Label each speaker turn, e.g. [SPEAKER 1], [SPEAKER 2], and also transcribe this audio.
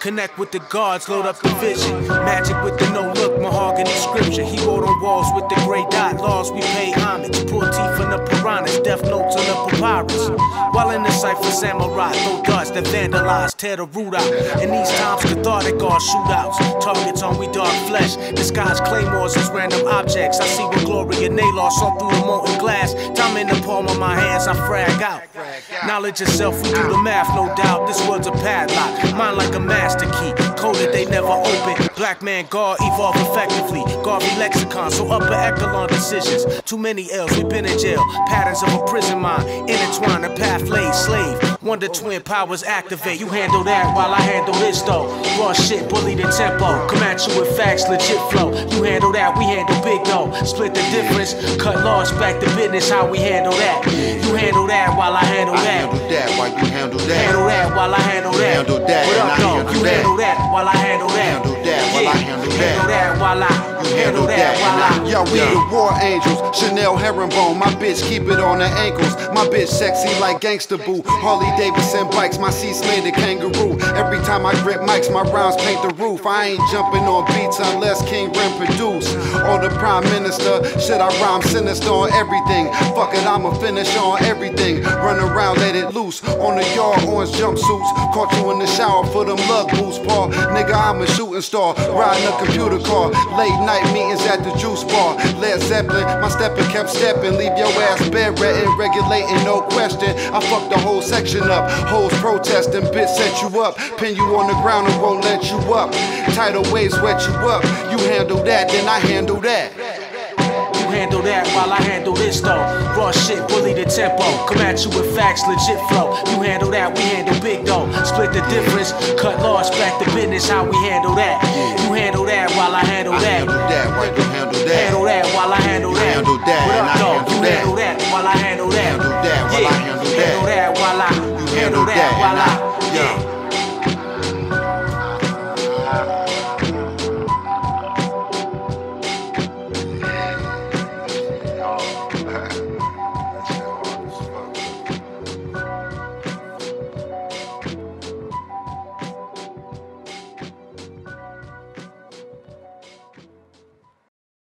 [SPEAKER 1] Connect with the guards, load up the vision. Magic with no look, mahogany scripture. He wrote on walls with the gray dot laws. We pay homage. Poor teeth in the piranhas, death notes on the papyrus. While in the cipher, samurai throw darts that vandalize, tear the root out. In these times, cathartic are shootouts. Targets on we dark flesh. Disguise claymores as random objects. I see with glory and Naylor saw through the molten glass. Time in the palm of my hands, I frag out. Knowledge itself, we do the math, no doubt. This world's a padlock. Mine like a master key. Coded, they never open. Black man guard evolve effectively. Garvey lexicon, so upper echelon decisions. Too many L's, we been in jail. Patterns of a prison mind. Intertwine the path laid slave. Wonder twin powers activate. You handle that while I handle this though. Raw shit, bully the tempo. Come at you with facts, legit flow. You handle that, we handle big though. Split the difference, cut loss, back to business, how we handle that. You handle that while I handle I that.
[SPEAKER 2] handle that while you handle that. Handle
[SPEAKER 1] that while I handle that. handle
[SPEAKER 2] that, What up, I though? You handle
[SPEAKER 1] that while I handle that. Handle
[SPEAKER 2] that while I handle that. Handle
[SPEAKER 1] that while I handle that while I. Yo, we the
[SPEAKER 2] war angels. Chanel herringbone. My bitch keep it on her ankles. My bitch sexy like gangsta boo. Harley Davidson bikes. My seats made a kangaroo. Every time I grip mics, my rounds paint the roof. I ain't jumping on beats unless King Rem produce. Or the prime minister. Should I rhyme sinister on everything? I'ma finish on everything. Run around, let it loose. On the yard, orange jumpsuits. Caught you in the shower for them lug boots, Paul. Nigga, I'm a shooting star. Riding a computer car. Late night meetings at the juice bar. Led Zeppelin, my stepper kept stepping. Leave your ass bedridden, regulating, no question. I fucked the whole section up. Hoes protesting, bitch set you up. Pin you on the ground and won't let you up. Tidal waves wet you up. You handle that, then I handle that
[SPEAKER 1] handle that while I handle this though. Raw shit, bully the tempo. Come at you with facts, legit flow. You handle that, we handle big though. Split the difference, cut loss, back to business, how we handle that. You handle that while I handle I that. Handle
[SPEAKER 2] that while you handle that. Handle
[SPEAKER 1] that while I handle that. Handle that. What up though? You handle that while I handle that. Handle that
[SPEAKER 2] while yeah. I handle that. Handle
[SPEAKER 1] that while I handle that while I yeah.